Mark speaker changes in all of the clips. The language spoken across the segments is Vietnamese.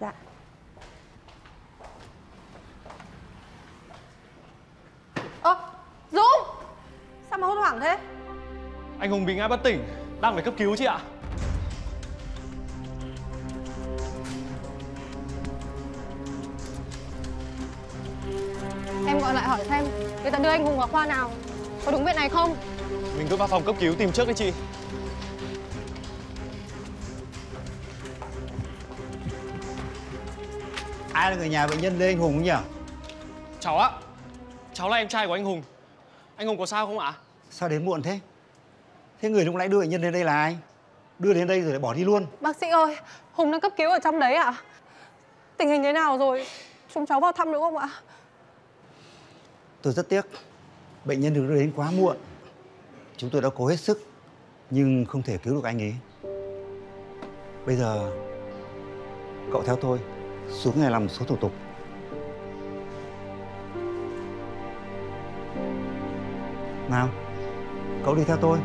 Speaker 1: Dạ. Ơ Dũng! Sao mà hốt hoảng thế?
Speaker 2: Anh Hùng bị ngã bất tỉnh, đang phải cấp cứu chị ạ.
Speaker 1: Em gọi lại hỏi xem Người ta đưa anh Hùng vào khoa nào? Có đúng viện này không?
Speaker 2: Mình cứ vào phòng cấp cứu tìm trước đi chị.
Speaker 3: Ai là người nhà bệnh nhân Lê Anh Hùng nhỉ?
Speaker 2: Cháu ạ, cháu là em trai của anh Hùng. Anh Hùng có sao không ạ?
Speaker 3: Sao đến muộn thế? Thế người lúc nãy đưa bệnh nhân đến đây là ai? Đưa đến đây rồi lại bỏ đi luôn.
Speaker 1: Bác sĩ ơi Hùng đang cấp cứu ở trong đấy ạ Tình hình thế nào rồi Chúng cháu vào thăm được không ạ
Speaker 3: Tôi rất tiếc. Bệnh nhân được đưa đến quá muộn. Chúng tôi đã cố hết sức nhưng không thể cứu được anh ấy. Bây giờ cậu theo tôi xuống nhà làm một số thủ tục. Nào, cậu đi theo tôi.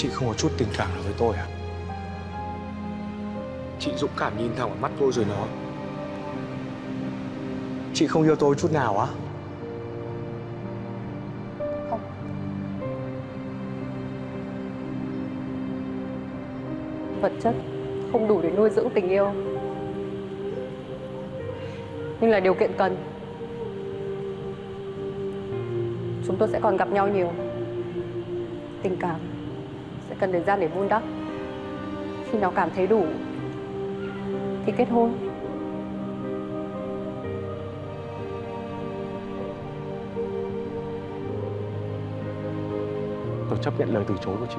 Speaker 4: Chị không có chút tình cảm nào với tôi à? Chị dũng cảm nhìn thẳng vào mắt tôi rồi nói, Chị không yêu tôi chút nào á?
Speaker 1: Không Vật chất không đủ để nuôi dưỡng tình yêu Nhưng là điều kiện cần Chúng tôi sẽ còn gặp nhau nhiều Tình cảm cần thời gian để vun đắp. Khi nào cảm thấy đủ, Thì kết hôn.
Speaker 4: Tôi chấp nhận lời từ chối của chị.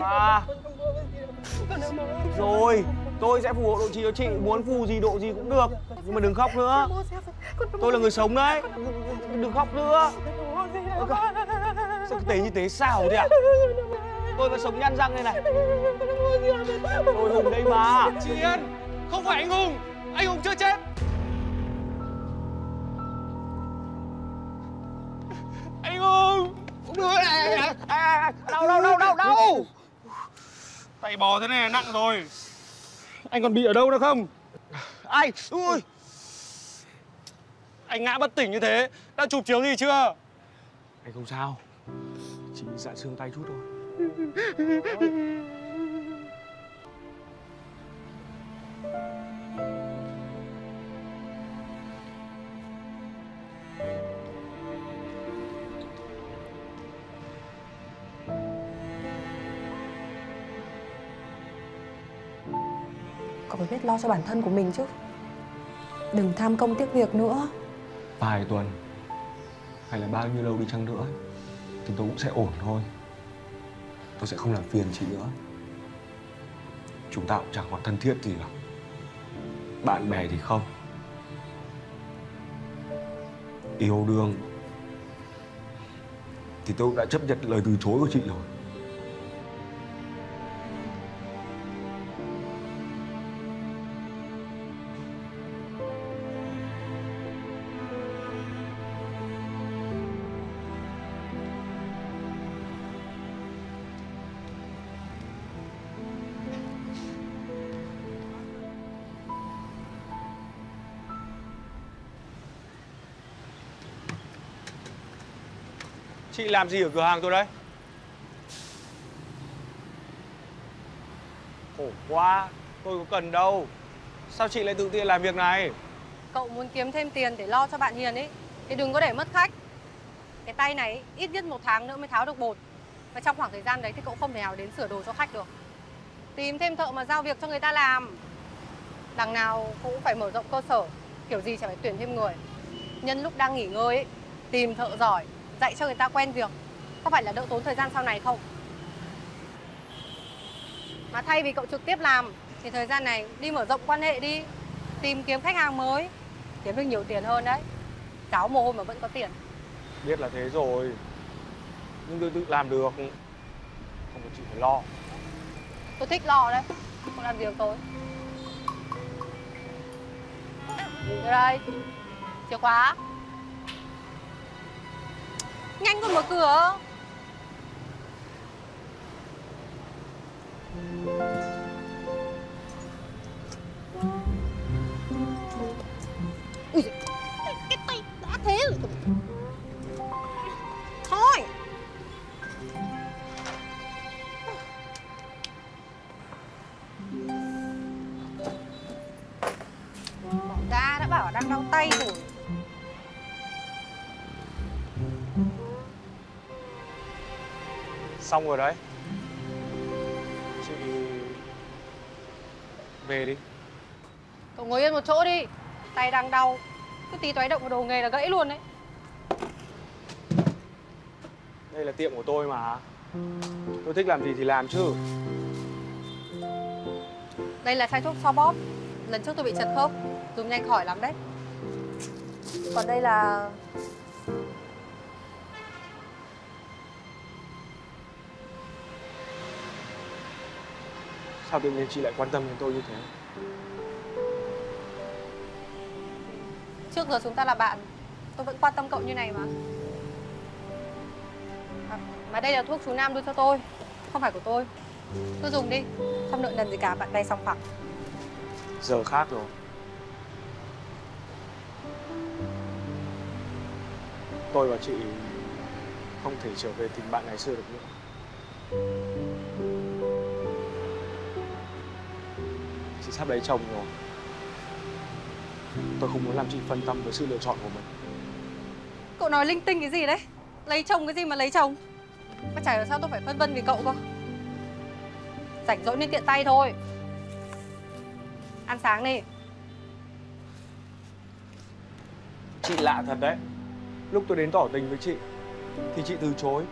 Speaker 5: À. Rồi, tôi sẽ phù hộ độ trì cho chị, muốn phù gì độ gì cũng được. Nhưng mà đừng khóc nữa. Tôi là người sống đấy. Đừng khóc nữa. Sao cái tế như thế xảo thế ạ? Tôi vẫn sống nhăn răng đây này. Tôi Hùng đây mà.
Speaker 2: Chị Yên, không phải anh Hùng, anh Hùng chưa chết.
Speaker 5: Đau, đau, đau, đau, đau.
Speaker 2: Tay bò thế này nặng rồi. Anh còn bị ở đâu nữa không?
Speaker 5: Ai, ui.
Speaker 2: Anh ngã bất tỉnh như thế, đã chụp chiếu gì chưa?
Speaker 4: Anh không sao Chỉ bị dạn xương tay chút thôi
Speaker 1: Cậu phải biết lo cho bản thân của mình chứ. Đừng tham công tiếc việc nữa.
Speaker 4: Vài tuần Hay là bao nhiêu lâu đi chăng nữa Thì tôi cũng sẽ ổn thôi. Tôi sẽ không làm phiền chị nữa. Chúng ta cũng chẳng còn thân thiết gì đâu. Bạn bè thì không. Yêu đương. Thì tôi cũng đã chấp nhận lời từ chối của chị rồi.
Speaker 5: Chị làm gì ở cửa hàng tôi đấy? Khổ quá, tôi có cần đâu. Sao chị lại tự tiện làm việc này?
Speaker 1: Cậu muốn kiếm thêm tiền để lo cho bạn Hiền ấy Thì đừng có để mất khách. Cái tay này ít nhất một tháng nữa mới tháo được bột. Và trong khoảng thời gian đấy thì cậu không thể nào đến sửa đồ cho khách được. Tìm thêm thợ mà giao việc cho người ta làm. Đằng nào cũng phải mở rộng cơ sở. Kiểu gì chả phải tuyển thêm người. Nhân lúc đang nghỉ ngơi ấy Tìm thợ giỏi. Dạy cho người ta quen việc. Có phải là đỡ tốn thời gian sau này không? Mà thay vì cậu trực tiếp làm Thì thời gian này đi mở rộng quan hệ đi Tìm kiếm khách hàng mới Kiếm được nhiều tiền hơn đấy. Cáo mồ hôi mà vẫn có tiền.
Speaker 5: Biết là thế rồi. Nhưng tôi tự làm được. Không có chị phải lo.
Speaker 1: Tôi thích lo đấy. Không làm gì được tôi. Đưa đây. Chìa khóa anh còn mở cửa không?
Speaker 5: Xong rồi đấy. Chị về đi.
Speaker 1: Cậu ngồi yên một chỗ đi Tay đang đau Cứ tí toái động vào đồ nghề là gãy luôn đấy
Speaker 5: Đây là tiệm của tôi mà. Tôi thích làm gì thì làm chứ.
Speaker 1: Đây là chai thuốc so bóp Lần trước tôi bị chật khớp Dùng nhanh khỏi lắm đấy Còn đây là
Speaker 5: Sao tự nhiên chị lại quan tâm đến tôi như thế?
Speaker 1: Trước giờ chúng ta là bạn Tôi vẫn quan tâm cậu như này mà à, Mà đây là thuốc chú Nam đưa cho tôi Không phải của tôi Cứ dùng đi Không nợ nần gì cả bạn bè sòng phẳng
Speaker 5: Giờ khác rồi. Tôi và chị không thể trở về tình bạn ngày xưa được nữa. Chị sắp lấy chồng rồi. Tôi không muốn làm chị phân tâm với sự lựa chọn của mình.
Speaker 1: Cậu nói linh tinh cái gì đấy Lấy chồng cái gì mà lấy chồng Mà chả hiểu sao tôi phải phân vân vì cậu cơ Rảnh rỗi nên tiện tay thôi Ăn sáng đi
Speaker 5: Chị lạ thật đấy. Lúc tôi đến tỏ tình với chị thì chị từ chối.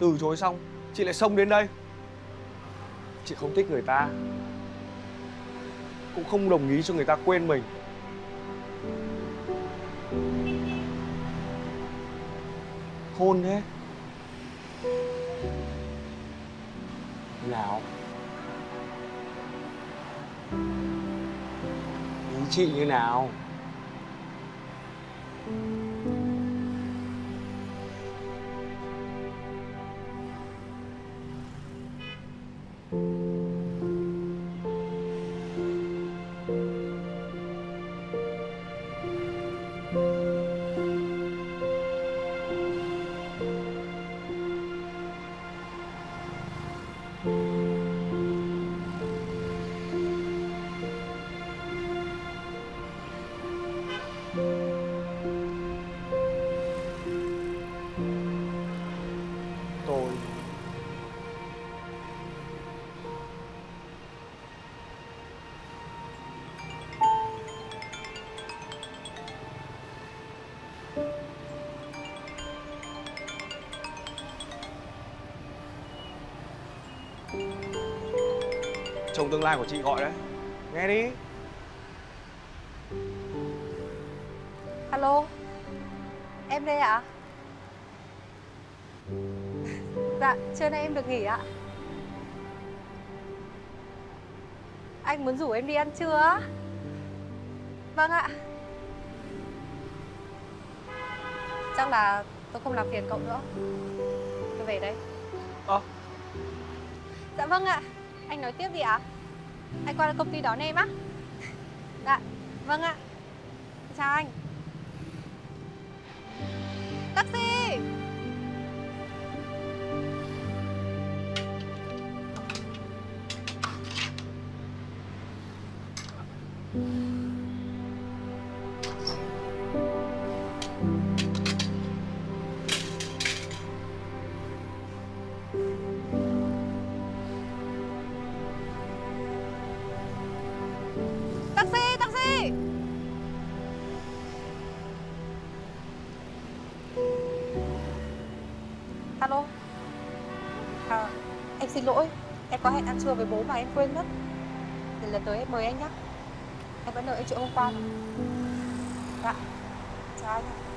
Speaker 5: Từ chối xong, chị lại xông đến đây. Chị không thích người ta. Cũng không đồng ý cho người ta quên mình. Hôn thế. Nào. Ý chị như nào? Tôi Chồng tương lai của chị gọi đấy. Nghe đi.
Speaker 1: Alo Em đây ạ. Dạ trưa nay em được nghỉ ạ. Anh muốn rủ em đi ăn trưa Vâng ạ. Chắc là tôi không làm phiền cậu nữa. Tôi về đây.
Speaker 5: Ơ
Speaker 1: Dạ vâng ạ anh nói tiếp gì ạ. Anh qua công ty đón em á. Dạ vâng ạ. Chào anh. Taxi! Xin lỗi, em có hẹn ăn trưa với bố mà em quên mất. Thì lần tới em mời anh nhé. Em vẫn đợi anh chuyện hôm qua. Dạ, chào anh ạ.